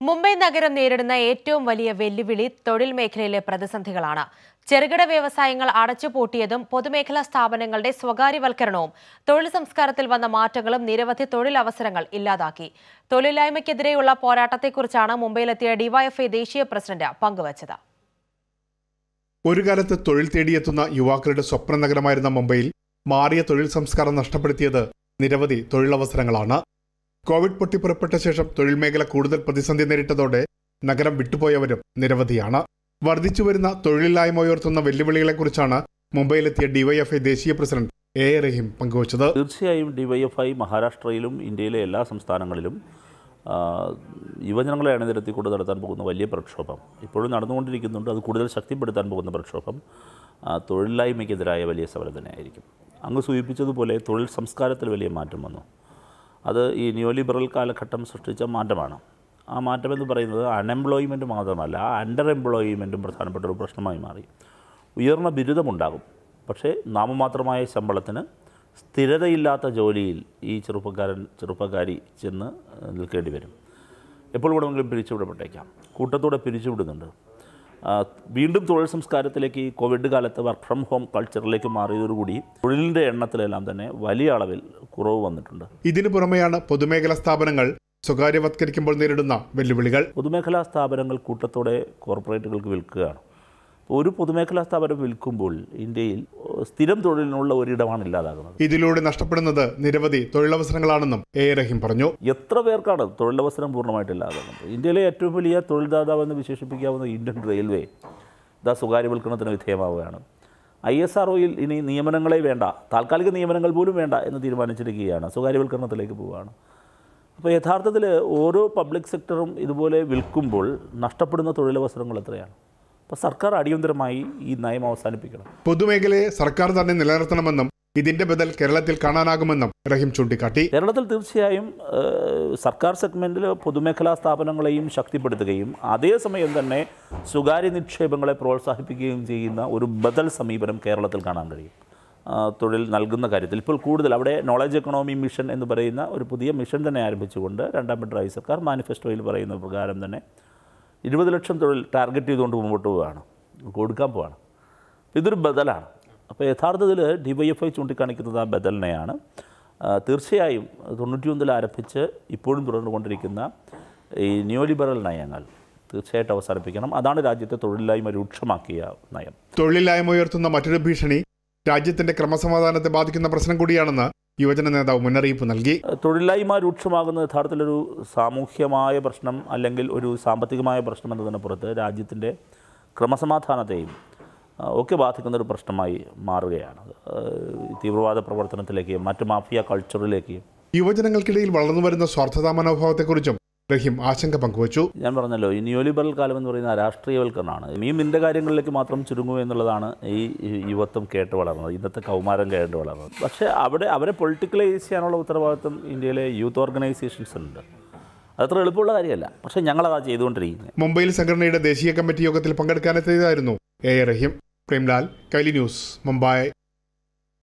മുംബൈ നഗരം നേരിടുന്ന ഏറ്റവും വലിയ വെല്ലുവിളി തൊഴിൽ മേഖലയിലെ പ്രതിസന്ധികളാണ്. ചെറുകിട വ്യവസായങ്ങൾ അടച്ചുപൂട്ടിയതും പൊതുമേഖലാ സ്ഥാപനങ്ങളുടെ സ്വകാര്യവൽക്കരണവും തൊഴിൽ സംസ്കാരത്തിൽ വന്ന മാറ്റങ്ങളും നിരവധി തൊഴിലവസരങ്ങൾ ഇല്ലാതാക്കി. തൊഴിലില്ലായ്മയ്ക്കെതിരെയുള്ള പോരാട്ടത്തെക്കുറിച്ചാണ് മുംബൈയിലെത്തിയ ഡിവൈഎഫ്ഐ ദേശീയ പ്രസിഡന്റ് പങ്കുവച്ചത്. ഒരു കാലത്ത് തൊഴിൽ തേടിയെത്തുന്ന യുവാക്കളുടെ സ്വപ്ന നഗരമായിരുന്ന മുംബൈയിൽ മാറിയ തൊഴിൽ സംസ്കാരം നഷ്ടപ്പെടുത്തിയത് നിരവധി തൊഴിലവസരങ്ങളാണ്. കോവിഡ് പൊട്ടിപ്പുറപ്പെട്ട ശേഷം തൊഴിൽ മേഖല കൂടുതൽ പ്രതിസന്ധി നേരിട്ടതോടെ നഗരം വിട്ടുപോയവരും നിരവധിയാണ്. വർദ്ധിച്ചുവരുന്ന തൊഴിലില്ലായ്മ ഉയർത്തുന്ന വെല്ലുവിളികളെക്കുറിച്ചാണ് മുംബൈയിലെത്തിയ ഡിവൈഎഫ്ഐ ദേശീയ പ്രസിഡന്റ് എ എ റഹീം പങ്കുവച്ചത്. തീർച്ചയായും ഡിവൈഎഫ്ഐ മഹാരാഷ്ട്രയിലും ഇന്ത്യയിലെ എല്ലാ സംസ്ഥാനങ്ങളിലും യുവജനങ്ങളെ അണിനിരത്തിക്കൊണ്ട് നടത്താൻ പോകുന്ന വലിയ പ്രക്ഷോഭം. ഇപ്പോഴും നടന്നുകൊണ്ടിരിക്കുന്നുണ്ട്. അത് കൂടുതൽ ശക്തിപ്പെടുത്താൻ പോകുന്ന പ്രക്ഷോഭം. തൊഴിലില്ലായ്മയ്ക്കെതിരായ വലിയ സമരം തന്നെയായിരിക്കും അങ്ങ് സൂചിപ്പിച്ചതുപോലെ തൊഴിൽ സംസ്കാരത്തിൽ വലിയ മാറ്റം വന്നു. അത് ഈ ന്യൂ ലിബറൽ കാലഘട്ടം സൃഷ്ടിച്ച മാറ്റമാണ്. ആ മാറ്റം എന്ന് പറയുന്നത് അൺഎംപ്ലോയ്മെന്റ് മാത്രമല്ല അണ്ടർ എംപ്ലോയ്മെന്റും പ്രധാനപ്പെട്ട ഒരു പ്രശ്നമായി മാറി. ഉയർന്ന ബിരുദമുണ്ടാകും. പക്ഷേ നാമമാത്രമായ ശമ്പളത്തിന് സ്ഥിരതയില്ലാത്ത ജോലിയിൽ ഈ ചെറുപ്പക്കാരൻ ചെറുപ്പക്കാരി ചെന്ന് നിൽക്കേണ്ടി വരും. എപ്പോൾ വേണമെങ്കിലും പിരിച്ചുവിടപ്പെട്ടേക്കാം. കൂട്ടത്തോടെ പിരിച്ചുവിടുന്നുണ്ട്. ആ, വീണ്ടും തൊഴിൽ സംസ്കാരത്തിലേക്ക് ഈ കോവിഡ് കാലത്ത് വർക്ക് ഫ്രം ഹോം കൾച്ചറിലേക്ക് മാറിയതോടുകൂടി തൊഴിലിന്റെ എണ്ണത്തിലെല്ലാം തന്നെ വലിയ അളവിൽ കുറവ് വന്നിട്ടുണ്ട്. ഇതിനു പുറമെയാണ് പൊതുമേഖലാ സ്ഥാപനങ്ങൾ സ്വകാര്യവത്കരിക്കുമ്പോൾ നേരിടുന്ന വെല്ലുവിളികൾ. പൊതുമേഖലാ സ്ഥാപനങ്ങൾ കൂട്ടത്തോടെ കോർപ്പറേറ്റുകൾക്ക് വിൽക്കുകയാണ്. ഒരു പൊതുമേഖലാ സ്ഥാപനം വിൽക്കുമ്പോൾ ഇന്ത്യയിൽ സ്ഥിരം തൊഴിലിനുള്ള ഒരിടമാണ് ഇല്ലാതാകുന്നത്. ഇതിലൂടെ നഷ്ടപ്പെടുന്നത് നിരവധി തൊഴിലവസരങ്ങളാണെന്നും എ റഹീം പറഞ്ഞു. എത്ര പേർക്കാണ് തൊഴിലവസരം പൂർണമായിട്ട് ഇല്ലാതാകുന്നത്? ഇന്ത്യയിലെ ഏറ്റവും വലിയ തൊഴിൽദാതാവ് എന്ന് വിശേഷിപ്പിക്കാവുന്ന ഇന്ത്യൻ റെയിൽവേ ഇതാ സ്വകാര്യവൽക്കരണത്തിന് വിധേയമാവുകയാണ്. ഐ എസ് ആർ ഒയിൽ ഇനി നിയമനങ്ങളെ വേണ്ട താൽക്കാലിക നിയമനങ്ങൾ പോലും വേണ്ട എന്ന് തീരുമാനിച്ചിരിക്കുകയാണ്. സ്വകാര്യവൽക്കരണത്തിലേക്ക് പോവുകയാണ്. അപ്പോൾ യഥാർത്ഥത്തിൽ ഓരോ പബ്ലിക് സെക്ടറും ഇതുപോലെ വിൽക്കുമ്പോൾ നഷ്ടപ്പെടുന്ന തൊഴിലവസരങ്ങൾ എത്രയാണ്? അപ്പോൾ സർക്കാർ അടിയന്തരമായി ഈ നയം അവസാനിപ്പിക്കണം. പൊതുമേഖലയെ സർക്കാർ തന്നെ നിലനിർത്തണമെന്നും ഇതിന്റെ ബദൽ കേരളത്തിൽ കാണാനാകുമെന്നും റഹീം ചൂണ്ടിക്കാട്ടി. കേരളത്തിൽ തീർച്ചയായും സർക്കാർ സെഗ്മെന്റിൽ പൊതുമേഖലാ സ്ഥാപനങ്ങളെയും ശക്തിപ്പെടുത്തുകയും അതേസമയം തന്നെ സ്വകാര്യ നിക്ഷേപങ്ങളെ പ്രോത്സാഹിപ്പിക്കുകയും ചെയ്യുന്ന ഒരു ബദൽ സമീപനം കേരളത്തിൽ കാണാൻ കഴിയും. തൊഴിൽ നൽകുന്ന കാര്യത്തിൽ. ഇപ്പോൾ കൂടുതൽ അവിടെ നോളജ് എക്കണോമി മിഷൻ എന്ന് പറയുന്ന ഒരു പുതിയ മിഷൻ തന്നെ ആരംഭിച്ചുകൊണ്ട് രണ്ടാം പിണറായി സർക്കാർ മാനിഫെസ്റ്റോയിൽ പറയുന്ന പ്രകാരം തന്നെ ഇരുപത് ലക്ഷം തൊഴിൽ ടാർഗറ്റ് ചെയ്തുകൊണ്ട് മുമ്പോട്ട് പോവുകയാണ്. കൊടുക്കാൻ പോവാണ്. ഇതൊരു ബദലാണ്. അപ്പോൾ യഥാർത്ഥത്തിൽ ഡി വൈ എഫ് ഐ ചൂണ്ടിക്കാണിക്കുന്നത് ആ ബദലിനെയാണ്. തീർച്ചയായും തൊണ്ണൂറ്റിയൊന്നിൽ ആരംഭിച്ച് ഇപ്പോഴും തുടർന്നുകൊണ്ടിരിക്കുന്ന ഈ ന്യൂലിബറൽ നയങ്ങൾ തീർച്ചയായിട്ടും അവസാനിപ്പിക്കണം. അതാണ് രാജ്യത്തെ തൊഴിലില്ലായ്മ രൂക്ഷമാക്കിയ നയം. തൊഴിലില്ലായ്മ ഉയർത്തുന്ന മറ്റൊരു ഭീഷണി രാജ്യത്തിന്റെ ക്രമസമാധാനത്തെ ബാധിക്കുന്ന പ്രശ്നം കൂടിയാണെന്ന് യുവജന നേതാവ് മുന്നറിയിപ്പ് നൽകി. തൊഴിലില്ലായ്മ രൂക്ഷമാകുന്ന യഥാർത്ഥത്തിലൊരു സാമൂഹ്യമായ പ്രശ്നം അല്ലെങ്കിൽ ഒരു സാമ്പത്തികമായ പ്രശ്നം എന്നതിന് പുറത്ത് രാജ്യത്തിന്റെ ക്രമസമാധാനത്തെയും ഒക്കെ ബാധിക്കുന്ന ഒരു പ്രശ്നമായി മാറുകയാണ്. തീവ്രവാദ പ്രവർത്തനത്തിലേക്ക് മറ്റ് മാഫിയ കൾച്ചറിലേക്ക് യുവജനങ്ങൾക്കിടയിൽ വളർന്നു വരുന്ന സ്വാർത്ഥതാ മനോഭാവത്തെക്കുറിച്ചും റഹീം ആശങ്ക പങ്കുവച്ചു. ഞാൻ പറഞ്ഞല്ലോ ഈ നിയോലിബറൽ കാലം എന്ന് പറയുന്ന രാഷ്ട്രീയവൽക്കരണമാണ്. നീ മിന്റെ കാര്യങ്ങളിലേക്ക് മാത്രം ചുരുങ്ങുക എന്നുള്ളതാണ് ഈ യുവത്വം കേട്ട് വളർന്നത് ഇന്നത്തെ കൗമാരം കേട്ട് വളർന്നത്. പക്ഷേ അവിടെ അവരെ പൊളിറ്റിക്കലൈസ് ചെയ്യാനുള്ള ഉത്തരവാദിത്വം ഇന്ത്യയിലെ യൂത്ത് ഓർഗനൈസേഷൻസ് ഉണ്ട്. അതത്ര എളുപ്പമുള്ള കാര്യമല്ല. പക്ഷേ ഞങ്ങളതാ ചെയ്തുകൊണ്ടിരിക്കുന്നത്. മുംബൈയിൽ സംഘടനയുടെ ദേശീയ കമ്മിറ്റി യോഗത്തിൽ പങ്കെടുക്കാനെത്തിയതായിരുന്നു എ റഹീം. പ്രേംലാൽ കൈലി ന്യൂസ് മുംബൈ.